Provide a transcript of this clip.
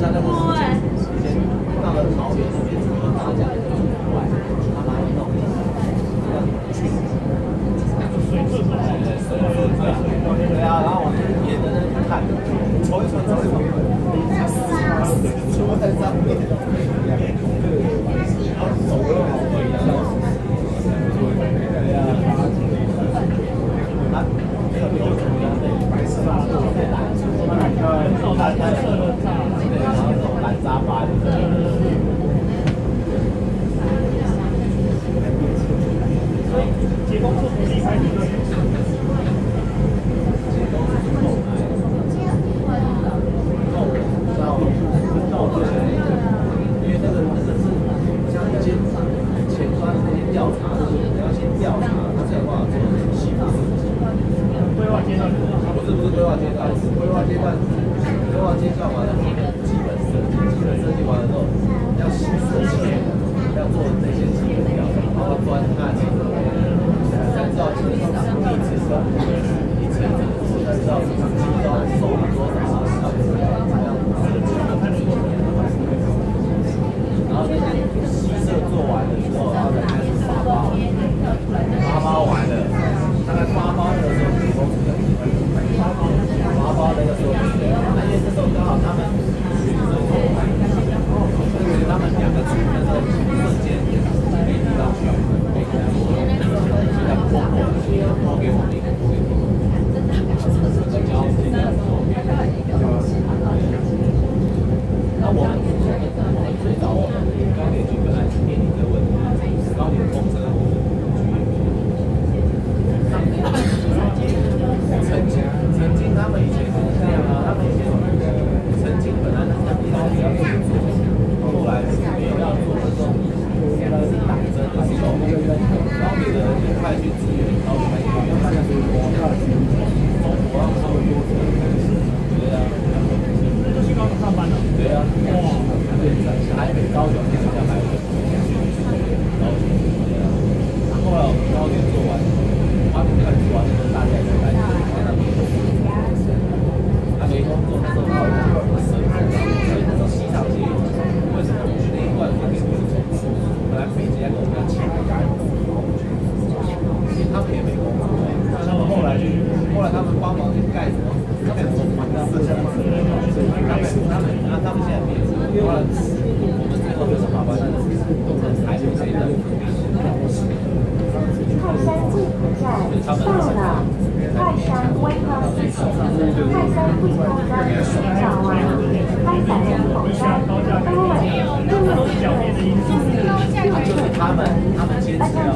pensando 阶段，规划阶段，规划阶段完了，后面基本设计，基本设计完了之后，要新设计，要做这些基本要整，包括端，Vamos né? 泰山站到了。泰山威客机器，泰山威客机器人到啦。泰山口罩，各位，大家好，我是机器人，就是他们，他们坚持了。